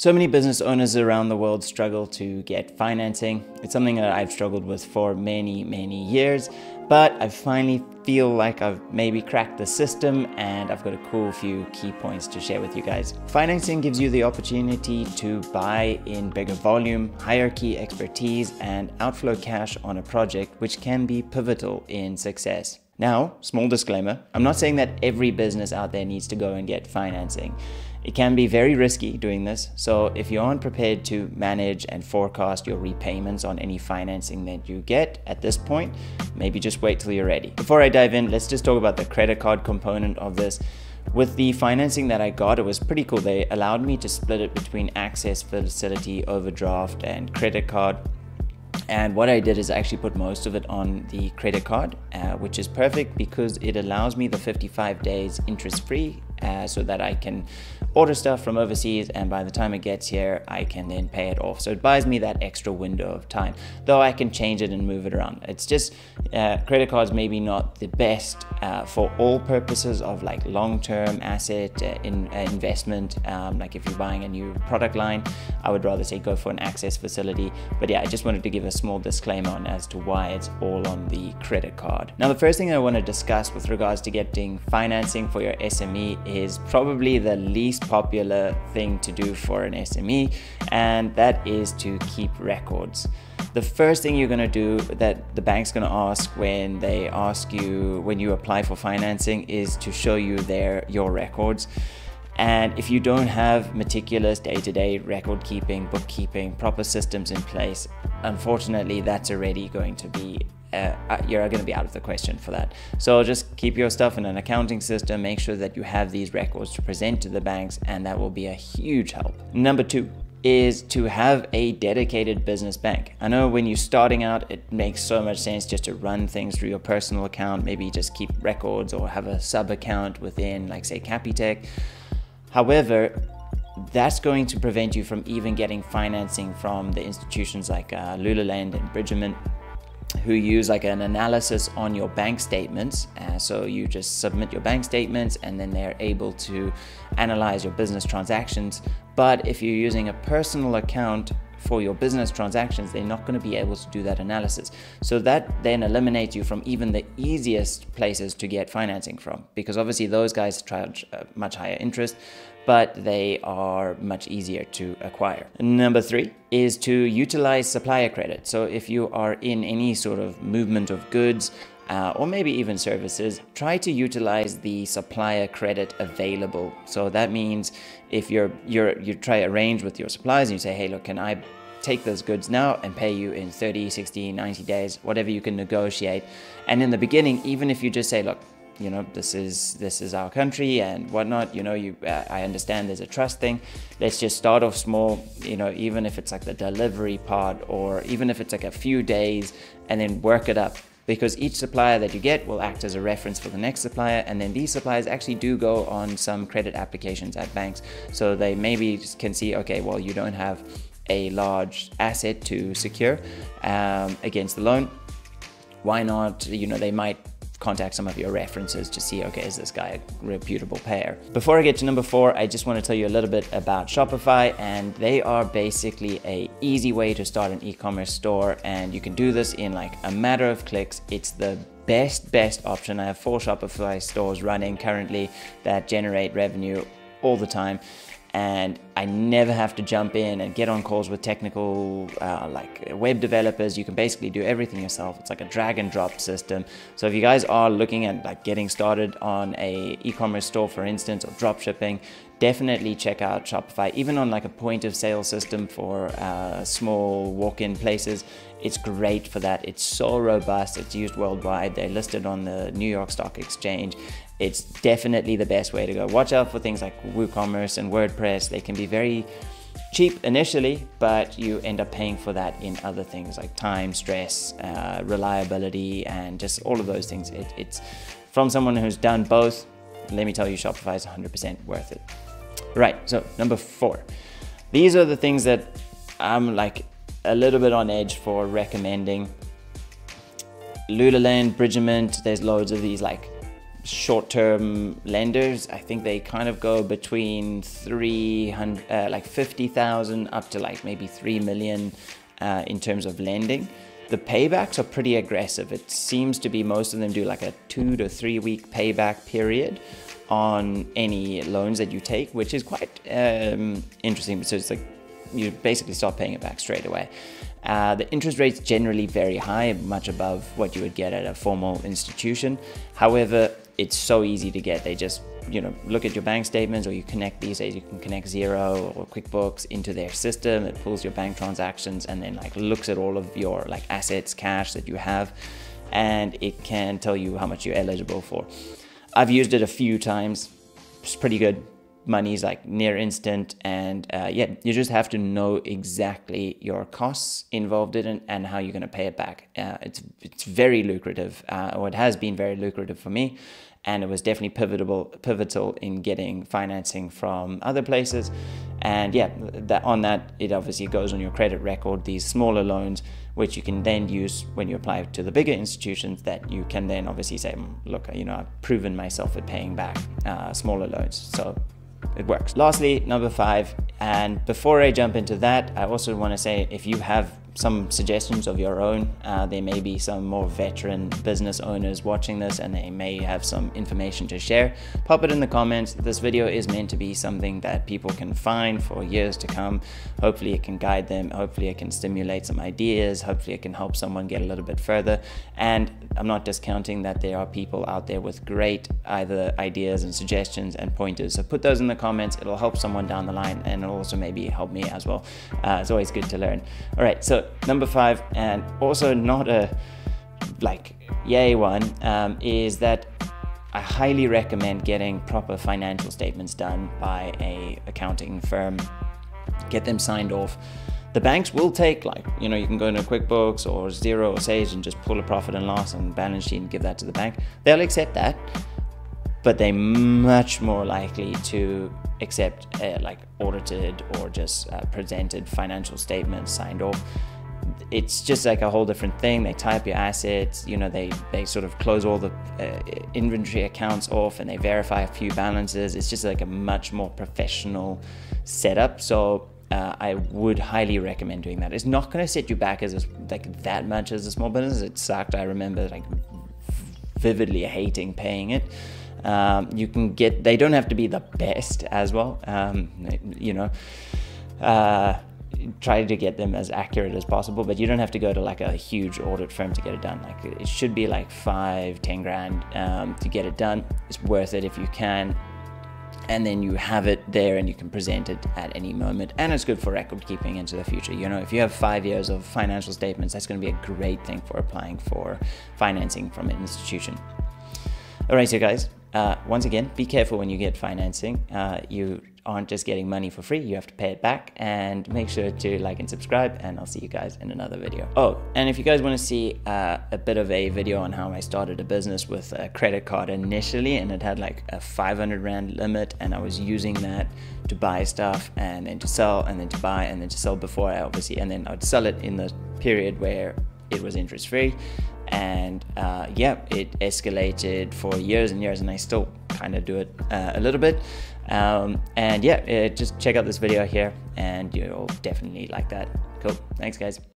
So many business owners around the world struggle to get financing. It's something that I've struggled with for many, many years, but I finally feel like I've maybe cracked the system and I've got a cool few key points to share with you guys. Financing gives you the opportunity to buy in bigger volume, key expertise, and outflow cash on a project, which can be pivotal in success. Now, small disclaimer, I'm not saying that every business out there needs to go and get financing. It can be very risky doing this, so if you aren't prepared to manage and forecast your repayments on any financing that you get at this point, maybe just wait till you're ready. Before I dive in, let's just talk about the credit card component of this. With the financing that I got, it was pretty cool. They allowed me to split it between access facility, overdraft, and credit card. And what I did is I actually put most of it on the credit card, uh, which is perfect because it allows me the 55 days interest free uh, so that I can order stuff from overseas and by the time it gets here I can then pay it off. So it buys me that extra window of time though I can change it and move it around. It's just uh, credit cards maybe not the best uh, for all purposes of like long-term asset uh, in uh, investment. Um, like if you're buying a new product line I would rather say go for an access facility. But yeah I just wanted to give a small disclaimer on as to why it's all on the credit card now the first thing I want to discuss with regards to getting financing for your SME is probably the least popular thing to do for an SME, and that is to keep records. The first thing you're going to do that the bank's going to ask when they ask you when you apply for financing is to show you their your records. And if you don't have meticulous day to day record keeping, bookkeeping, proper systems in place, unfortunately, that's already going to be uh, uh, you're going to be out of the question for that. So just keep your stuff in an accounting system, make sure that you have these records to present to the banks, and that will be a huge help. Number two, is to have a dedicated business bank. I know when you're starting out, it makes so much sense just to run things through your personal account, maybe just keep records or have a sub account within, like, say, Capitec. However, that's going to prevent you from even getting financing from the institutions like uh, Lulalend and Bridgement who use like an analysis on your bank statements. Uh, so you just submit your bank statements and then they're able to analyze your business transactions. But if you're using a personal account for your business transactions, they're not going to be able to do that analysis. So that then eliminates you from even the easiest places to get financing from, because obviously those guys charge uh, much higher interest, but they are much easier to acquire. Number three is to utilize supplier credit. So if you are in any sort of movement of goods, uh, or maybe even services, try to utilize the supplier credit available. So that means if you're you're you try arrange with your suppliers and you say, hey, look, can I take those goods now and pay you in 30, 60, 90 days, whatever you can negotiate. And in the beginning, even if you just say, look, you know this is this is our country and whatnot you know you uh, i understand there's a trust thing let's just start off small you know even if it's like the delivery part or even if it's like a few days and then work it up because each supplier that you get will act as a reference for the next supplier and then these suppliers actually do go on some credit applications at banks. So they maybe can see okay well you don't have a large asset to secure um, against the loan. Why not you know they might contact some of your references to see, okay, is this guy a reputable payer? Before I get to number four, I just want to tell you a little bit about Shopify and they are basically a easy way to start an e-commerce store and you can do this in like a matter of clicks. It's the best, best option. I have four Shopify stores running currently that generate revenue all the time and I never have to jump in and get on calls with technical uh, like web developers. You can basically do everything yourself. It's like a drag and drop system. So if you guys are looking at like getting started on a e-commerce store, for instance, or drop shipping, definitely check out Shopify. Even on like a point of sale system for uh, small walk-in places, it's great for that. It's so robust. It's used worldwide. They're listed on the New York Stock Exchange it's definitely the best way to go. Watch out for things like WooCommerce and WordPress. They can be very cheap initially, but you end up paying for that in other things like time, stress, uh, reliability, and just all of those things. It, it's from someone who's done both. Let me tell you, Shopify is 100% worth it. Right, so number four. These are the things that I'm like a little bit on edge for recommending. Lulalend, Bridgement, there's loads of these like short-term lenders. I think they kind of go between 300, uh, like 50,000 up to like maybe 3 million uh, in terms of lending. The paybacks are pretty aggressive. It seems to be most of them do like a two to three week payback period on any loans that you take, which is quite um, interesting. So it's like you basically start paying it back straight away. Uh, the interest rates generally very high, much above what you would get at a formal institution. However, it's so easy to get. They just, you know, look at your bank statements or you connect these days, you can connect Xero or QuickBooks into their system. It pulls your bank transactions and then like looks at all of your like assets, cash that you have, and it can tell you how much you're eligible for. I've used it a few times. It's pretty good money's like near instant and uh, yeah you just have to know exactly your costs involved in it and how you're going to pay it back. Uh, it's it's very lucrative uh, or it has been very lucrative for me and it was definitely pivotal pivotal in getting financing from other places. And yeah that on that it obviously goes on your credit record these smaller loans which you can then use when you apply to the bigger institutions that you can then obviously say mm, look you know I've proven myself at paying back uh, smaller loans. So it works. Lastly, number five, and before I jump into that, I also want to say if you have some suggestions of your own. Uh, there may be some more veteran business owners watching this and they may have some information to share. Pop it in the comments. This video is meant to be something that people can find for years to come. Hopefully, it can guide them. Hopefully, it can stimulate some ideas. Hopefully, it can help someone get a little bit further. And I'm not discounting that there are people out there with great either ideas and suggestions and pointers. So put those in the comments. It'll help someone down the line and it'll also maybe help me as well. Uh, it's always good to learn. All right, so number five, and also not a like yay one, um, is that I highly recommend getting proper financial statements done by a accounting firm. Get them signed off. The banks will take like you know you can go into QuickBooks or Xero or Sage and just pull a profit and loss and balance sheet and give that to the bank. They'll accept that, but they're much more likely to accept uh, like audited or just uh, presented financial statements signed off it's just like a whole different thing. They tie up your assets, you know, they, they sort of close all the uh, inventory accounts off and they verify a few balances. It's just like a much more professional setup. So uh, I would highly recommend doing that. It's not going to set you back as a, like that much as a small business. It sucked. I remember like vividly hating paying it. Um, you can get. They don't have to be the best as well. Um, you know. Uh, try to get them as accurate as possible but you don't have to go to like a huge audit firm to get it done. Like it should be like five ten grand um, to get it done. It's worth it if you can. And then you have it there and you can present it at any moment. And it's good for record keeping into the future. You know if you have five years of financial statements that's going to be a great thing for applying for financing from an institution. All right so guys uh, once again, be careful when you get financing. Uh, you aren't just getting money for free, you have to pay it back. And make sure to like and subscribe, and I'll see you guys in another video. Oh, and if you guys want to see uh, a bit of a video on how I started a business with a credit card initially, and it had like a 500 Rand limit, and I was using that to buy stuff and then to sell, and then to buy, and then to sell before I obviously, and then I would sell it in the period where it was interest free and uh, yeah, it escalated for years and years, and I still kind of do it uh, a little bit. Um, and yeah, uh, just check out this video here, and you'll definitely like that. Cool. Thanks, guys.